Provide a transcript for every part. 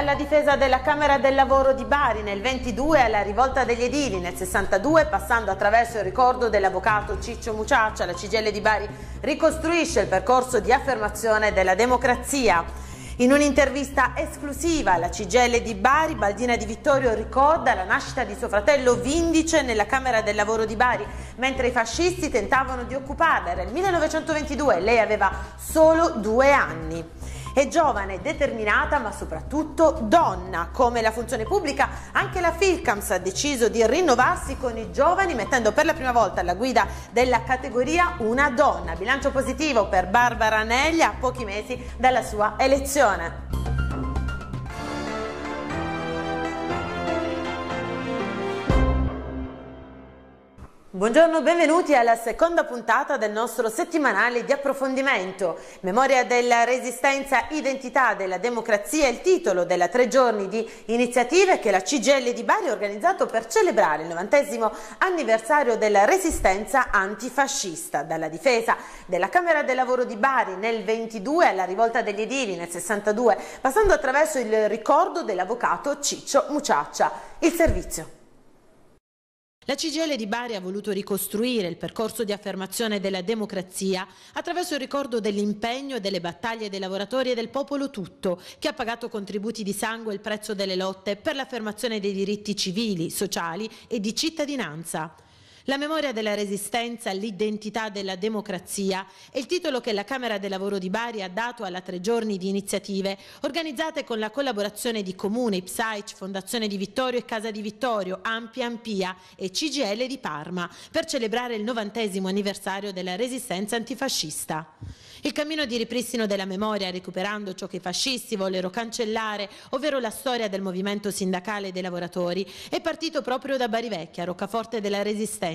Dalla difesa della Camera del Lavoro di Bari nel 22 alla rivolta degli edili nel 62, passando attraverso il ricordo dell'avvocato Ciccio Muciaccia, la CGL di Bari ricostruisce il percorso di affermazione della democrazia. In un'intervista esclusiva alla CGL di Bari, Baldina Di Vittorio ricorda la nascita di suo fratello Vindice nella Camera del Lavoro di Bari, mentre i fascisti tentavano di occuparla. Era il 1922 e lei aveva solo due anni. È giovane, determinata ma soprattutto donna. Come la funzione pubblica, anche la Filcams ha deciso di rinnovarsi con i giovani mettendo per la prima volta alla guida della categoria una donna. Bilancio positivo per Barbara Anelli a pochi mesi dalla sua elezione. Buongiorno, benvenuti alla seconda puntata del nostro settimanale di approfondimento. Memoria della resistenza, identità della democrazia è il titolo della tre giorni di iniziative che la CGL di Bari ha organizzato per celebrare il novantesimo anniversario della resistenza antifascista. Dalla difesa della Camera del Lavoro di Bari nel 22 alla rivolta degli edili nel 62, passando attraverso il ricordo dell'avvocato Ciccio Muciaccia. Il servizio. La CGL di Bari ha voluto ricostruire il percorso di affermazione della democrazia attraverso il ricordo dell'impegno e delle battaglie dei lavoratori e del popolo tutto, che ha pagato contributi di sangue il prezzo delle lotte per l'affermazione dei diritti civili, sociali e di cittadinanza. La memoria della resistenza, l'identità della democrazia è il titolo che la Camera del Lavoro di Bari ha dato alla tre giorni di iniziative organizzate con la collaborazione di Comune, Ipsaic, Fondazione di Vittorio e Casa di Vittorio, Ampia Ampia e CGL di Parma per celebrare il novantesimo anniversario della resistenza antifascista. Il cammino di ripristino della memoria, recuperando ciò che i fascisti vollero cancellare, ovvero la storia del movimento sindacale dei lavoratori, è partito proprio da Bari Vecchia, roccaforte della Resistenza,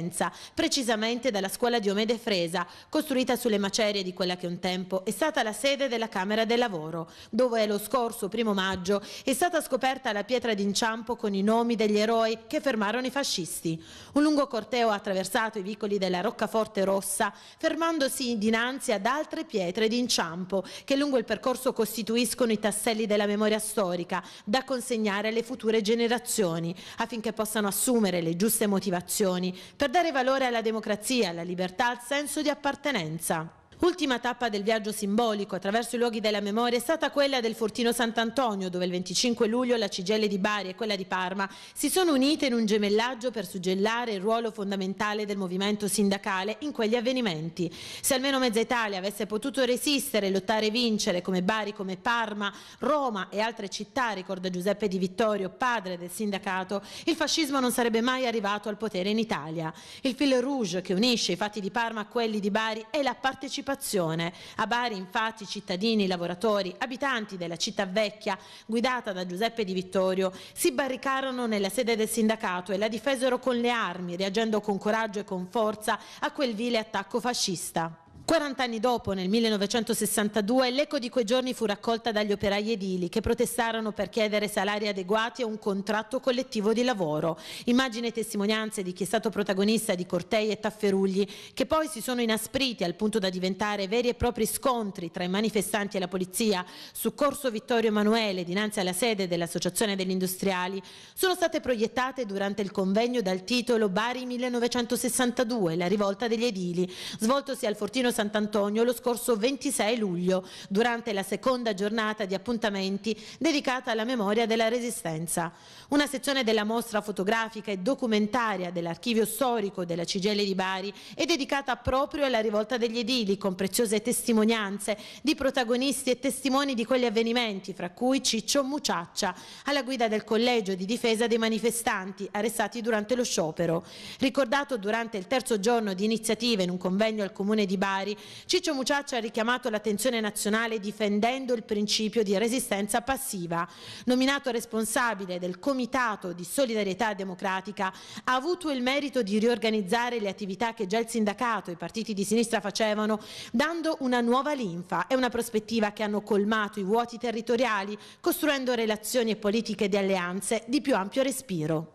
precisamente dalla scuola di Omede Fresa, costruita sulle macerie di quella che un tempo è stata la sede della Camera del Lavoro, dove lo scorso primo maggio è stata scoperta la pietra d'inciampo con i nomi degli eroi che fermarono i fascisti. Un lungo corteo ha attraversato i vicoli della Roccaforte Rossa, fermandosi dinanzi ad altre pietre d'inciampo che lungo il percorso costituiscono i tasselli della memoria storica da consegnare alle future generazioni affinché possano assumere le giuste motivazioni per dare valore alla democrazia, alla libertà, al senso di appartenenza. Ultima tappa del viaggio simbolico attraverso i luoghi della memoria è stata quella del Fortino Sant'Antonio, dove il 25 luglio la Cigelle di Bari e quella di Parma si sono unite in un gemellaggio per suggellare il ruolo fondamentale del movimento sindacale in quegli avvenimenti. Se almeno mezza Italia avesse potuto resistere, lottare e vincere, come Bari, come Parma, Roma e altre città, ricorda Giuseppe Di Vittorio, padre del sindacato, il fascismo non sarebbe mai arrivato al potere in Italia. Il fil rouge che unisce i fatti di Parma a quelli di Bari è la partecipazione partecipazione. A Bari infatti cittadini, lavoratori, abitanti della città vecchia guidata da Giuseppe Di Vittorio si barricarono nella sede del sindacato e la difesero con le armi, reagendo con coraggio e con forza a quel vile attacco fascista. 40 anni dopo, nel 1962, l'eco di quei giorni fu raccolta dagli operai edili che protestarono per chiedere salari adeguati e un contratto collettivo di lavoro. Immagini e testimonianze di chi è stato protagonista di cortei e tafferugli che poi si sono inaspriti al punto da diventare veri e propri scontri tra i manifestanti e la polizia su Corso Vittorio Emanuele dinanzi alla sede dell'Associazione degli Industriali sono state proiettate durante il convegno dal titolo Bari 1962, la rivolta degli edili, svoltosi al Fortino Sant'Antonio lo scorso 26 luglio, durante la seconda giornata di appuntamenti dedicata alla memoria della Resistenza. Una sezione della mostra fotografica e documentaria dell'archivio storico della CGL di Bari è dedicata proprio alla rivolta degli edili, con preziose testimonianze di protagonisti e testimoni di quegli avvenimenti, fra cui Ciccio Muciaccia, alla guida del collegio di difesa dei manifestanti arrestati durante lo sciopero. Ricordato durante il terzo giorno di iniziativa in un convegno al comune di Bari, militari, Ciccio Muciaccia ha richiamato l'attenzione nazionale difendendo il principio di resistenza passiva. Nominato responsabile del Comitato di Solidarietà Democratica, ha avuto il merito di riorganizzare le attività che già il sindacato e i partiti di sinistra facevano, dando una nuova linfa e una prospettiva che hanno colmato i vuoti territoriali, costruendo relazioni e politiche di alleanze di più ampio respiro.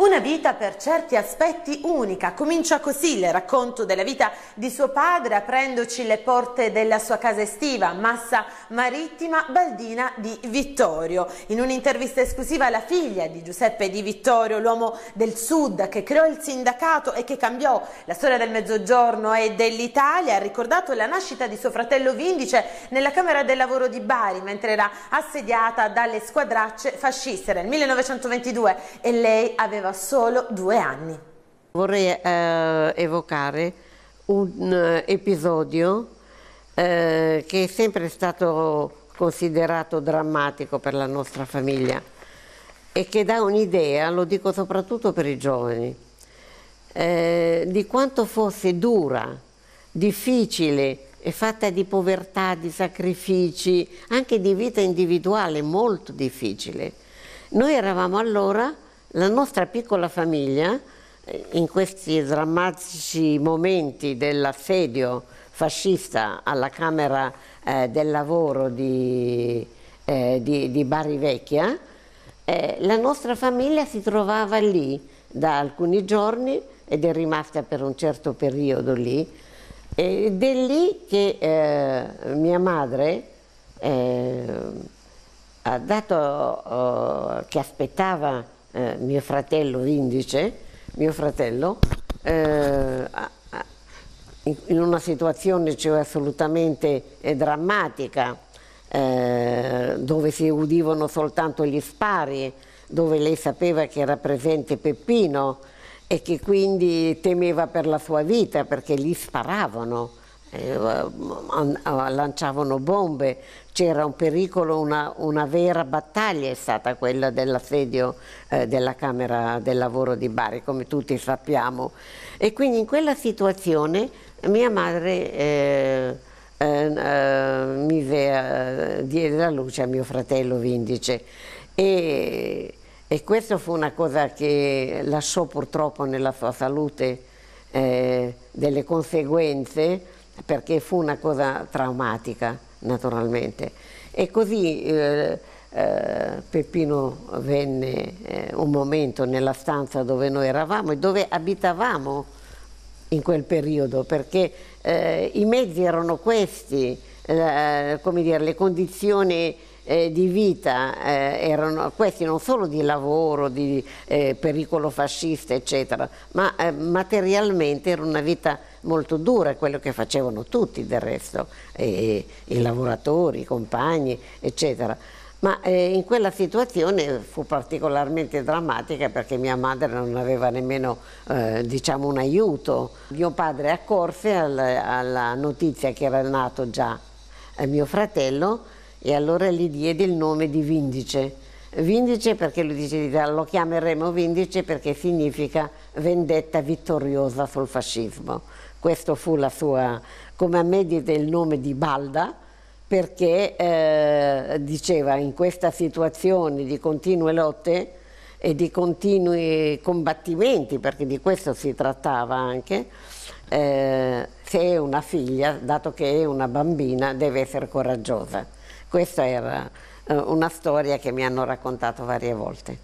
Una vita per certi aspetti unica. Comincia così il racconto della vita di suo padre aprendoci le porte della sua casa estiva, Massa Marittima Baldina di Vittorio. In un'intervista esclusiva alla figlia di Giuseppe Di Vittorio, l'uomo del sud che creò il sindacato e che cambiò la storia del mezzogiorno e dell'Italia, ha ricordato la nascita di suo fratello Vindice nella Camera del Lavoro di Bari mentre era assediata dalle squadracce fasciste nel 1922 e lei aveva aveva solo due anni. Vorrei eh, evocare un eh, episodio eh, che è sempre stato considerato drammatico per la nostra famiglia e che dà un'idea, lo dico soprattutto per i giovani, eh, di quanto fosse dura, difficile e fatta di povertà, di sacrifici, anche di vita individuale molto difficile. Noi eravamo allora la nostra piccola famiglia, eh, in questi drammatici momenti dell'assedio fascista alla Camera eh, del Lavoro di, eh, di, di Bari Vecchia, eh, la nostra famiglia si trovava lì da alcuni giorni ed è rimasta per un certo periodo lì. Ed è lì che eh, mia madre eh, ha dato, oh, che aspettava eh, mio fratello Vindice, mio fratello, eh, in una situazione cioè, assolutamente eh, drammatica, eh, dove si udivano soltanto gli spari, dove lei sapeva che era presente Peppino e che quindi temeva per la sua vita perché gli sparavano eh, lanciavano bombe, c'era un pericolo, una, una, vera battaglia è stata quella dell'assedio eh, della Camera del Lavoro di Bari, come tutti sappiamo. E quindi in quella situazione mia madre eh, eh, eh mise, diede la luce a mio fratello Vindice. E, e questa fu una cosa che lasciò purtroppo nella sua salute delle conseguenze perché fu una cosa traumatica naturalmente. E così eh, eh, Peppino venne eh, un momento nella stanza dove noi eravamo e dove abitavamo in quel periodo, perché eh, i mezzi erano questi, come dire, le condizioni eh, di vita eh, erano questi non solo di lavoro, di eh, pericolo fascista eccetera, ma eh, materialmente era una vita molto dura, quello che facevano tutti del resto, i lavoratori, i compagni eccetera. Ma eh, in quella situazione fu particolarmente drammatica perché mia madre non aveva nemmeno eh, diciamo un aiuto. Mio padre accorse al, alla notizia che era nato già mio fratello e allora gli diede il nome di Vindice. Vindice perché lui dice, lo chiameremo Vindice perché significa vendetta vittoriosa sul fascismo. Questo fu la sua, come a me diede il nome di Balda, perché eh, diceva in questa situazione di continue lotte e di continui combattimenti, perché di questo si trattava anche, eh, se è una figlia, dato che è una bambina, deve essere coraggiosa. Questa era eh, una storia che mi hanno raccontato varie volte.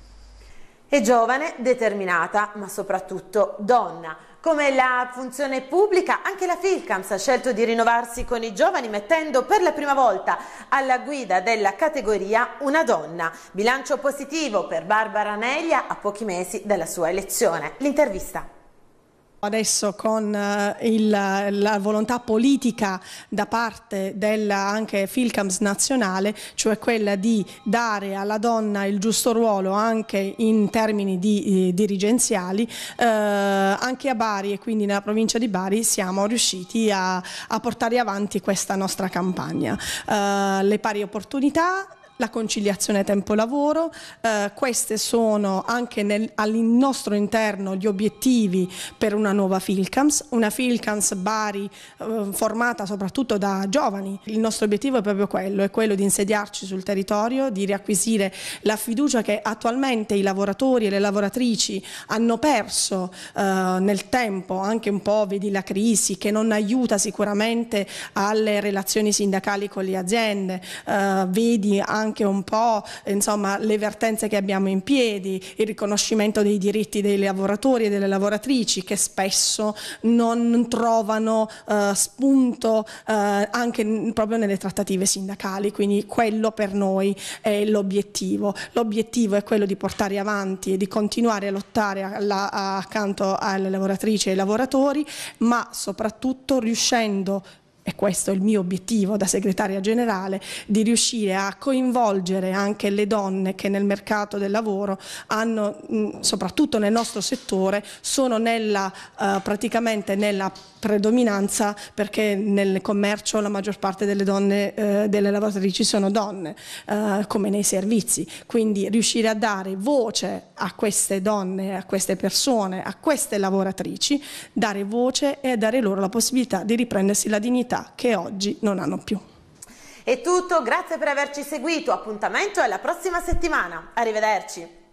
È giovane, determinata, ma soprattutto donna. Come la funzione pubblica, anche la Filcams ha scelto di rinnovarsi con i giovani mettendo per la prima volta alla guida della categoria una donna. Bilancio positivo per Barbara Neglia a pochi mesi dalla sua elezione. L'intervista adesso con uh, il, la volontà politica da parte della anche Filcams nazionale, cioè quella di dare alla donna il giusto ruolo anche in termini di, eh, dirigenziali, eh, anche a Bari e quindi nella provincia di Bari siamo riusciti a, a portare avanti questa nostra campagna. Eh, le pari opportunità, la conciliazione tempo-lavoro, eh, questi sono anche nel, al nostro interno gli obiettivi per una nuova Filcams, una Filcams Bari eh, formata soprattutto da giovani. Il nostro obiettivo è proprio quello, è quello di insediarci sul territorio, di riacquisire la fiducia che attualmente i lavoratori e le lavoratrici hanno perso eh, nel tempo, anche un po' vedi la crisi che non aiuta sicuramente alle relazioni sindacali con le aziende, eh, vedi anche anche un po' insomma, le vertenze che abbiamo in piedi, il riconoscimento dei diritti dei lavoratori e delle lavoratrici che spesso non trovano uh, spunto uh, anche proprio nelle trattative sindacali, quindi quello per noi è l'obiettivo. L'obiettivo è quello di portare avanti e di continuare a lottare alla, accanto alle lavoratrici e ai lavoratori, ma soprattutto riuscendo e questo è il mio obiettivo da segretaria generale, di riuscire a coinvolgere anche le donne che nel mercato del lavoro hanno, soprattutto nel nostro settore, sono nella, uh, praticamente nella predominanza perché nel commercio la maggior parte delle donne, eh, delle lavoratrici sono donne, eh, come nei servizi. Quindi riuscire a dare voce a queste donne, a queste persone, a queste lavoratrici, dare voce e dare loro la possibilità di riprendersi la dignità che oggi non hanno più. È tutto, grazie per averci seguito, appuntamento alla prossima settimana. Arrivederci.